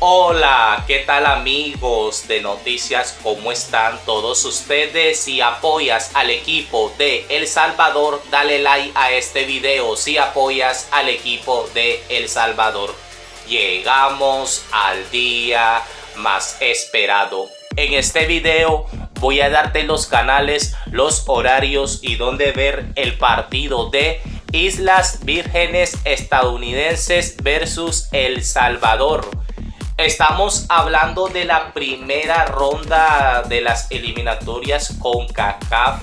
Hola, ¿qué tal amigos de noticias? ¿Cómo están todos ustedes? Si apoyas al equipo de El Salvador, dale like a este video. Si apoyas al equipo de El Salvador, llegamos al día más esperado. En este video voy a darte los canales, los horarios y dónde ver el partido de Islas Vírgenes estadounidenses versus El Salvador. Estamos hablando de la primera ronda de las eliminatorias con CACAF.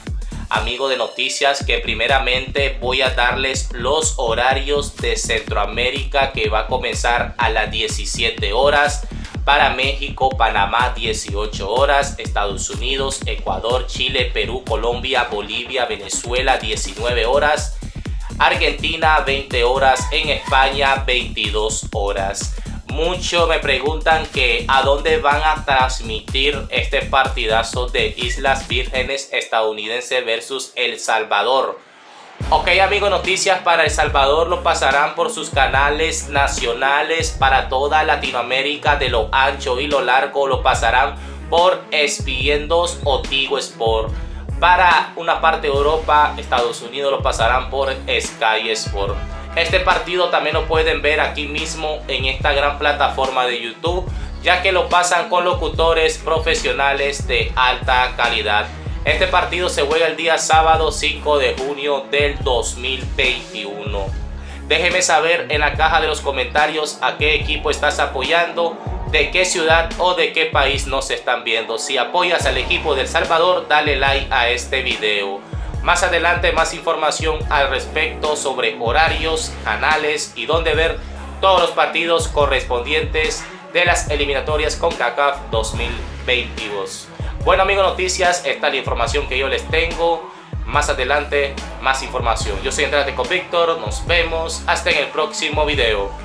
Amigo de noticias que primeramente voy a darles los horarios de Centroamérica que va a comenzar a las 17 horas. Para México, Panamá 18 horas, Estados Unidos, Ecuador, Chile, Perú, Colombia, Bolivia, Venezuela 19 horas, Argentina 20 horas, en España 22 horas. Muchos me preguntan que a dónde van a transmitir este partidazo de Islas Vírgenes estadounidense versus El Salvador. Ok amigos, noticias para El Salvador lo pasarán por sus canales nacionales para toda Latinoamérica de lo ancho y lo largo lo pasarán por ESPN 2 o Tigo Sport. Para una parte de Europa, Estados Unidos lo pasarán por Sky Sport. Este partido también lo pueden ver aquí mismo en esta gran plataforma de YouTube, ya que lo pasan con locutores profesionales de alta calidad. Este partido se juega el día sábado 5 de junio del 2021. Déjeme saber en la caja de los comentarios a qué equipo estás apoyando, de qué ciudad o de qué país nos están viendo. Si apoyas al equipo del Salvador, dale like a este video. Más adelante más información al respecto sobre horarios, canales y dónde ver todos los partidos correspondientes de las eliminatorias con CACAF 2022. Bueno amigos noticias, esta es la información que yo les tengo. Más adelante más información. Yo soy Entrate con Víctor, nos vemos hasta en el próximo video.